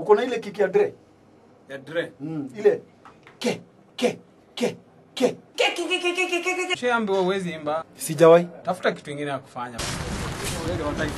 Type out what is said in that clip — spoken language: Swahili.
Uko na ile kiki ya Dre? Ya Dre. Mm, ile ke ke ke ke. ke ke ke ke ke ke ke Ushaambiwa uwezi imba. Sijawahi. Tafuta kitu kingine ya kufanya. Wewe unataka.